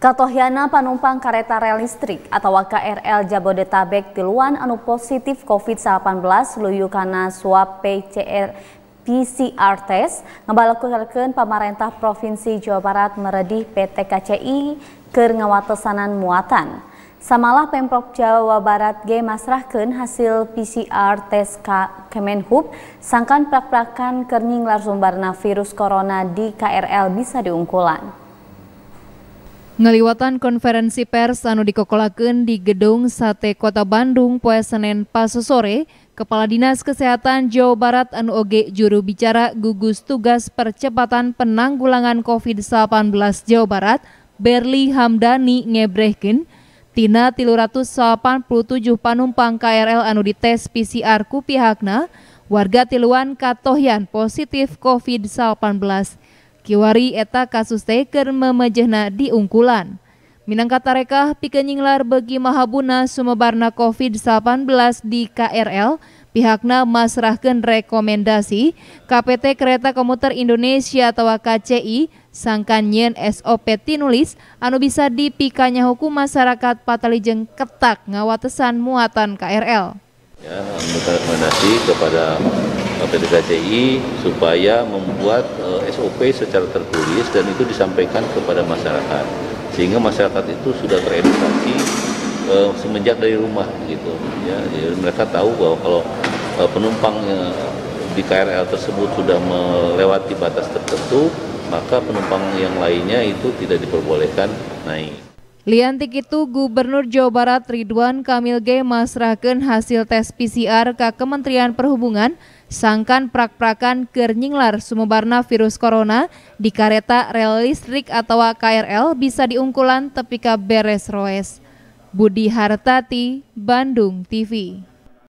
Katohiana panumpang kereta rel listrik atau KRL Jabodetabek tiluan anu positif COVID-19 luyu karena swab PCR PCR test ngabalakukeun pemerintah Provinsi Jawa Barat meredih PT KCI ke ngawatesanan muatan. Samalah Pemprov Jawa Barat G masrahkeun hasil PCR tes Kemenhub sangkan prak-prakan kernying larsumbarna virus corona di KRL bisa diungkulan. Ngaliwatan konferensi pers anu dikokolakeun di Gedung Sate Kota Bandung poe Senin pas sore, Kepala Dinas Kesehatan Jawa Barat anu oge juru bicara gugus tugas percepatan penanggulangan COVID-19 Jawa Barat, Berli Hamdani ngebrehkeun tina 387 panumpang KRL anu dites PCR ku pihakna, warga tiluan katohyan positif COVID-19. Kiwari eta kasus teh keur memejehna di ungkulan. Minangka tarekah pikenyinglar bagi mahabuna sumebarna COVID-19 di KRL, pihakna masrahkan rekomendasi KPT Kereta Komuter Indonesia atau KCI sangkan yen SOP tinulis anu bisa dipikanya hukum masyarakat patalijeng ketak ngawatesan muatan KRL. Ya, rekomendasi kepada PT KCI supaya membuat eh, SOP secara tertulis dan itu disampaikan kepada masyarakat sehingga masyarakat itu sudah teredukasi uh, semenjak dari rumah gitu ya Jadi mereka tahu bahwa kalau uh, penumpang di KRL tersebut sudah melewati batas tertentu maka penumpang yang lainnya itu tidak diperbolehkan naik. Liantik itu Gubernur Jawa Barat Ridwan Kamil G masrahkan hasil tes PCR ke Kementerian Perhubungan sangkan prak-prakan kernyinglar sumebarna virus corona di kareta rel listrik atau KRL bisa diungkulan tepika beres roes. Budi Hartati, Bandung TV.